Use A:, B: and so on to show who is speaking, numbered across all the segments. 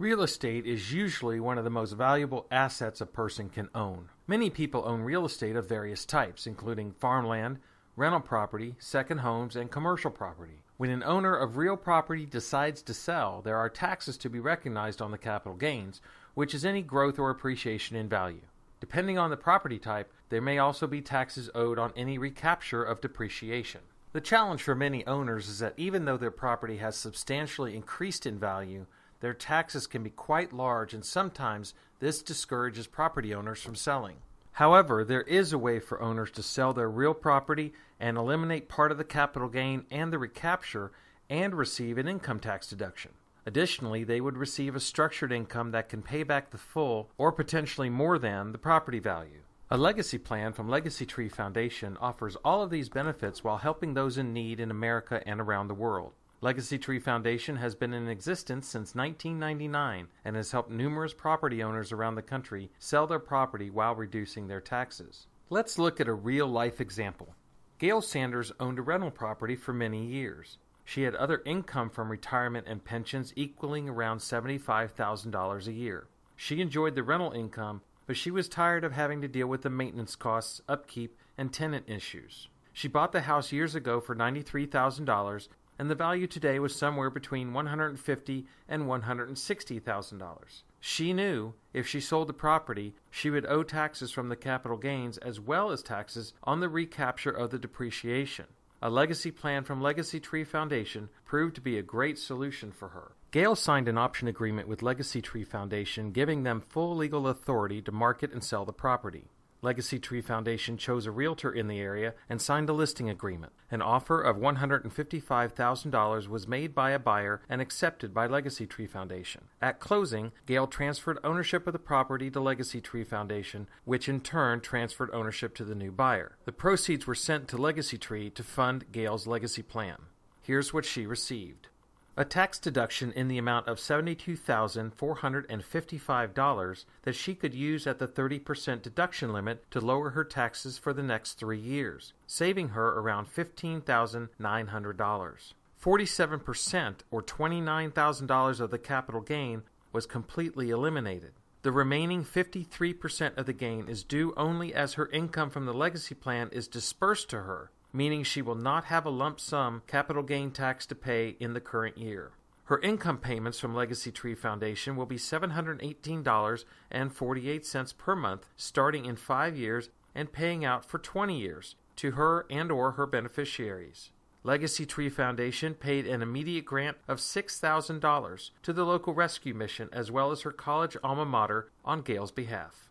A: Real estate is usually one of the most valuable assets a person can own. Many people own real estate of various types, including farmland, rental property, second homes, and commercial property. When an owner of real property decides to sell, there are taxes to be recognized on the capital gains, which is any growth or appreciation in value. Depending on the property type, there may also be taxes owed on any recapture of depreciation. The challenge for many owners is that even though their property has substantially increased in value, their taxes can be quite large, and sometimes this discourages property owners from selling. However, there is a way for owners to sell their real property and eliminate part of the capital gain and the recapture and receive an income tax deduction. Additionally, they would receive a structured income that can pay back the full or potentially more than the property value. A legacy plan from Legacy Tree Foundation offers all of these benefits while helping those in need in America and around the world. Legacy Tree Foundation has been in existence since 1999 and has helped numerous property owners around the country sell their property while reducing their taxes. Let's look at a real life example. Gail Sanders owned a rental property for many years. She had other income from retirement and pensions equaling around $75,000 a year. She enjoyed the rental income, but she was tired of having to deal with the maintenance costs, upkeep, and tenant issues. She bought the house years ago for $93,000 and the value today was somewhere between $150 and $160,000. She knew if she sold the property, she would owe taxes from the capital gains as well as taxes on the recapture of the depreciation. A legacy plan from Legacy Tree Foundation proved to be a great solution for her. Gail signed an option agreement with Legacy Tree Foundation giving them full legal authority to market and sell the property. Legacy Tree Foundation chose a realtor in the area and signed a listing agreement. An offer of $155,000 was made by a buyer and accepted by Legacy Tree Foundation. At closing, Gail transferred ownership of the property to Legacy Tree Foundation, which in turn transferred ownership to the new buyer. The proceeds were sent to Legacy Tree to fund Gail's legacy plan. Here's what she received a tax deduction in the amount of $72,455 that she could use at the 30% deduction limit to lower her taxes for the next three years, saving her around $15,900. 47% or $29,000 of the capital gain was completely eliminated. The remaining 53% of the gain is due only as her income from the legacy plan is dispersed to her, meaning she will not have a lump sum capital gain tax to pay in the current year. Her income payments from Legacy Tree Foundation will be $718.48 per month starting in 5 years and paying out for 20 years to her and or her beneficiaries. Legacy Tree Foundation paid an immediate grant of $6,000 to the local rescue mission as well as her college alma mater on Gail's behalf.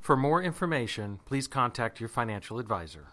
A: For more information, please contact your financial advisor.